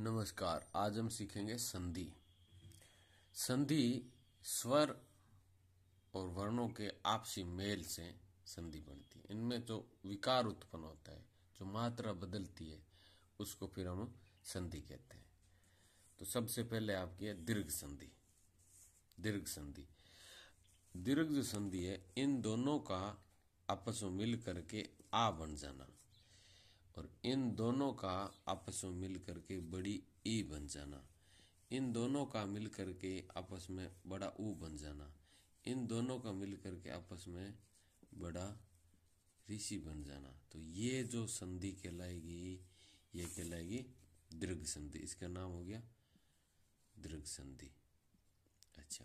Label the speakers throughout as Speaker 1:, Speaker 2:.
Speaker 1: नमस्कार, आज हम सीखेंगे संधि। संधि स्वर और वर्णों के आपसी मेल से संधि बनती है। इनमें जो विकार उत्पन्न होता है, जो मात्रा बदलती है, उसको फिर हम संधि कहते हैं। तो सबसे पहले आपकी है दीर्घ संधि। दीर्घ संधि। दीर्घ जो संधि है, इन दोनों का आपस में मिल करके आ बन जाना। और इन दोनों का आपस में मिल करके बड़ी ई बन जाना। इन दोनों का मिल करके आपस में बड़ा ऊ बन जाना। इन दोनों का मिल करके आपस में बड़ा ऋषि बन जाना। तो ये जो संधि कहलाएगी, ये कहलाएगी दीर्घ संधि। इसका नाम हो गया दीर्घ संधि। अच्छा।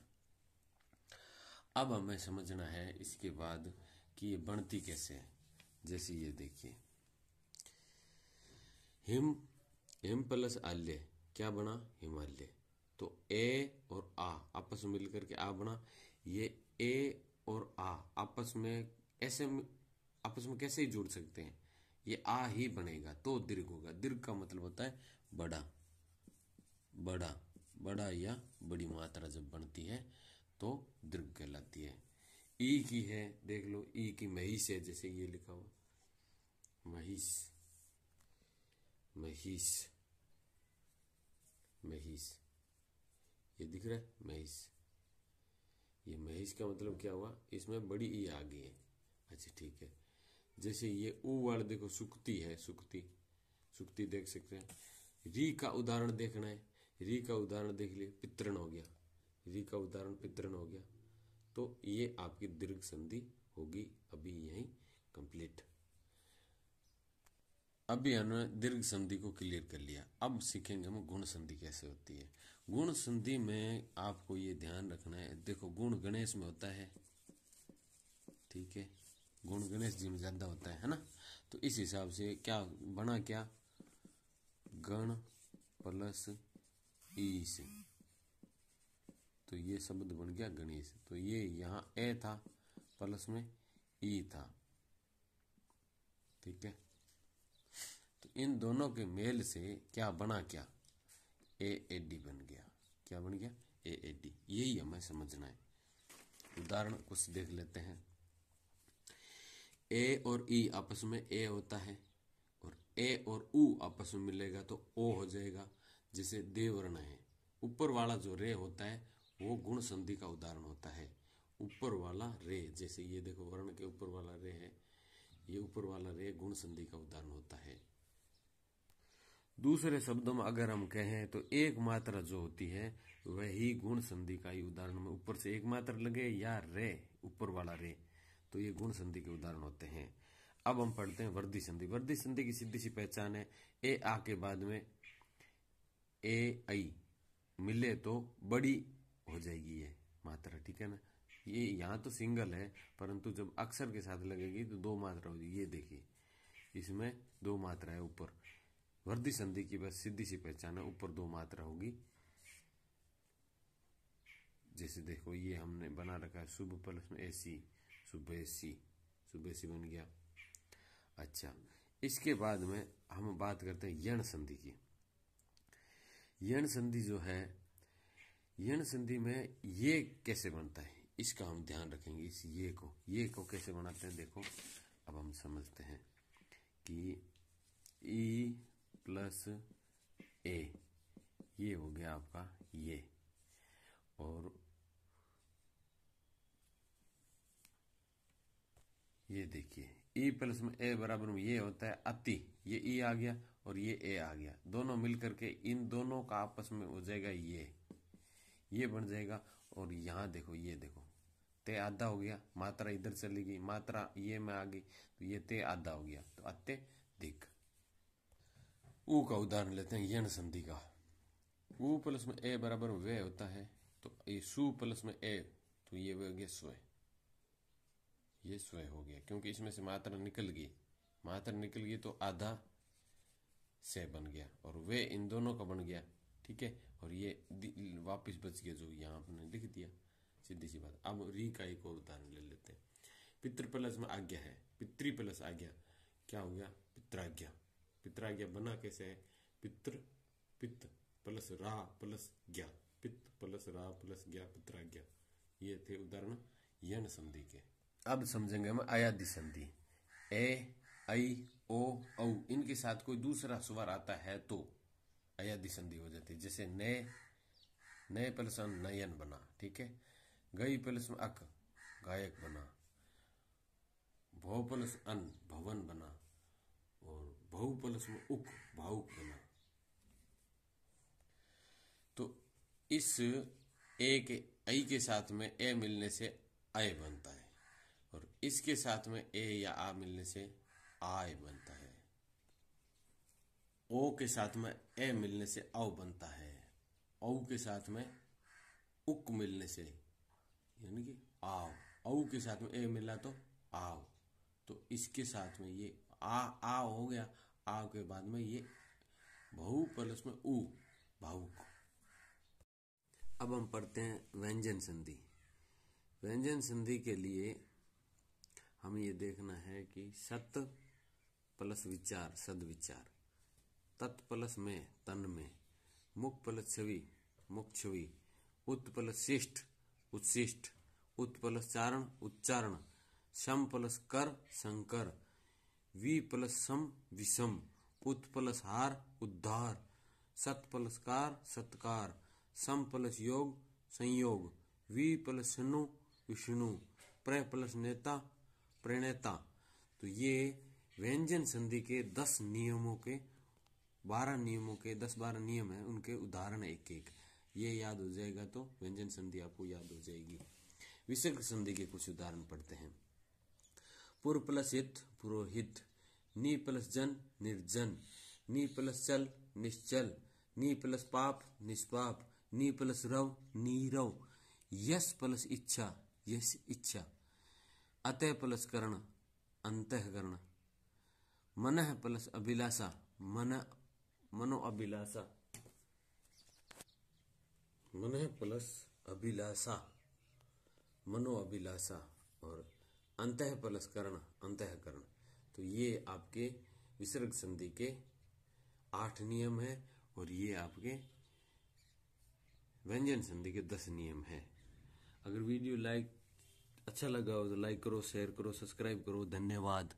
Speaker 1: अब हमें समझना है इसके बाद कि ये बनती कैसे है। जैसे ये देखिए। हिम हिम प्लस आल्य, क्या बना? हिमालय। तो ए और आ, आपस में मिलकर के आ बना। ये ए और आ, आपस में ऐसे आपस में कैसे ही जुड़ सकते हैं? ये आ ही बनेगा तो दीर्घ होगा। दीर्घ का मतलब होता है बड़ा। बड़ा बड़ा या बड़ी मात्रा जब बनती है तो दीर्घ कहलाती है। ई की है, देख लो, ई की महिष है, जैसे ये लिखा हुआ। महिष महिष महिष ये दिख रहा है? महिष ये महिष का मतलब क्या हुआ? इसमें बड़ी ई आ गई है। अच्छा ठीक है। जैसे ये ऊ वाले देखो, सुक्ति है, सुक्ति। सुक्ति देख सकते हैं। री का उदाहरण देखना है। री का उदाहरण देख लिए पितरण हो गया। री का उदाहरण पितरण हो गया। तो ये आपकी दीर्घ संधि होगी। अभी यही अभी हमने दीर्घ संधि को क्लियर कर लिया। अब सीखेंगे हम गुण संधि कैसे होती है। गुण संधि में आपको ये ध्यान रखना है। देखो, गुण गणेश में होता है। ठीक है? गुण गणेश जी में ज़्यादा होता है है ना? तो इस हिसाब से क्या बना क्या? गण प्लस ईस तो ये शब्द बन गया गणेश। तो ये यहाँ ए था, प्लस में ई था। ठीक है? तो इन दोनों के मेल से क्या बना क्या? ए ए डी बन गया। क्या बन गया? ए ए डी यही हमें समझना है। उदाहरण कुछ देख लेते हैं। ए और ई आपस में ए होता है और ए और उ आपस में मिलेगा तो ओ हो जाएगा, जैसे देवर्ण है। ऊपर वाला जो रे होता है, वो गुण संधि का उदाहरण होता है। ऊपर वाला रे, जैसे ये देखो, वर्ण के ऊपर वाला रे है। ये ऊपर वाला रे गुण संधि का उदाहरण होता है। दूसरे शब्दों में अगर हम कहें तो एक मात्रा जो होती है, वही गुण संधि का ही उदाहरण में ऊपर से एक मात्रा लगे या रे, ऊपर वाला रे तो ये गुण संधि के उदाहरण होते हैं। अब हम पढ़ते हैं वर्दी संधि। वर्दी संधि की सीधी सी पहचान है, ए आ के बाद में ए आई, मिले तो बड़ी हो जाएगी ये मात्रा, ठीक है ना? ये यहाँ तो सिंगल है, परंतु जब अक्षर के साथ लगेगी तो दो मात्रा हो जाएगी ये देखिए, इसमें दो मात्रा है ऊपर। वर्दी संधि की बस सीधी सी पहचान है, ऊपर दो मात्रा होगी। जैसे देखो, ये हमने बना रखा है, शुभ प्लस में एसी सुबेसी सुबेसी बन गया। अच्छा इसके बाद में हम बात करते हैं यण संधि की। यण संधि जो है, यण संधि में ये कैसे बनता है, इसका हम ध्यान रखेंगे, इस ये को ये को कैसे बनाते हैं, देखो। अब हम समझते हैं कि ई प्लस ए। ये हो गया आपका ये। और ये देखिए, ई प्लस में ए बराबर में ये होता है अति। ये ई आ गया और ये ए आ गया। दोनों मिलकर के इन दोनों का आपस में हो जाएगा ये। ये बन जाएगा और यहाँ देखो, ये देखो। ते आधा हो गया, मात्रा इधर चली गई, मात्रा ये में आ गई तो ये ते आधा हो गया। तो अत्य दिख। ऊ का उदाहरण लेते हैं, यण संधि का। ऊ प्लस में ए बराबर वे होता है तो ये सु प्लस में ए तो ये हो गया स्वय ये स्वय हो गया, क्योंकि इसमें से मात्रा निकल गई। मात्रा निकल गई तो आधा से बन गया, और वे इन दोनों का बन गया, ठीक है? और ये वापस बच गया जो यहाँ आपने लिख दिया, सीधी सी बात। अब री का एक और उदाहरण ले लेते हैं। पितृ प्लस में आज्ञा है, पितृ प्लस आज्ञा, क्या हो गया? पित्राज्ञा। पित्राज्ञा बना कैसे है? पितृ पित्त
Speaker 2: प्लस रा प्लस ज्ञा। पित्त प्लस रा प्लस ज्ञा पित्राज्ञा ये थे उदाहरण यण संधि के।
Speaker 1: अब समझेंगे हम अयादि संधि। ए, आई, ओ, औ, इनके साथ कोई दूसरा स्वर आता है तो अयादि संधि हो जाती है। जैसे नए नए प्लस नयन बना, ठीक है? गई प्लस अक, गायक बना। भो प्लस अन, भवन बना। और प्लस में उक भावुक बना। तो इस ए के आई के साथ में ए मिलने से अय बनता है और इसके साथ में ए या आ मिलने से आय बनता है। ओ के साथ में ए मिलने से औ बनता है। औ के साथ में उक मिलने से, यानी कि आओ औ के साथ में ए मिला तो आओ तो इसके साथ में ये आ आ हो गया। आ के बाद में ये बहु प्लस में उ, भावुक। अब हम पढ़ते हैं व्यंजन संधि। व्यंजन संधि के लिए हमें ये देखना है कि सत प्लस विचार, सद विचार। तत् प्लस में, तन में। मुख प्लस छवि, मुख छवि। उत प्लस शिष्ट उत्शिष्ट उत प्लस चारण, उच्चारण। सम प्लस कर संकर वी प्लस सम विषम उत प्लस हार उद्धार सत प्लस कार सत्कार सम प्लस योग संयोग वी प्लस सनु विष्णु प्र प्लस नेता प्रणेता तो ये व्यंजन संधि के दस नियमों के, बारह नियमों के, दस बारह नियम है, उनके उदाहरण एक एक ये याद हो जाएगा तो व्यंजन संधि आपको याद हो जाएगी। विसर्ग संधि के कुछ उदाहरण पढ़ते हैं। पुर प्लस हित, पुरोहित। नी प्लस जन, निर्जन। नी प्लस चल, निश्चल। नी प्लस पाप, निष्पाप। नी प्लस रव, नीरव। यश प्लस इच्छा यश इच्छा। अतः प्लस करण, अंतकरण। मन प्लस अभिलाषा, मन मनो अभिलाषा मन प्लस अभिलाषा मनो अभिलाषा और अंत प्लस करण अंतकरण। तो ये आपके विसर्ग संधि के आठ नियम है और ये आपके व्यंजन संधि के दस नियम है। अगर वीडियो लाइक अच्छा लगा हो तो लाइक करो, शेयर करो, सब्सक्राइब करो। धन्यवाद।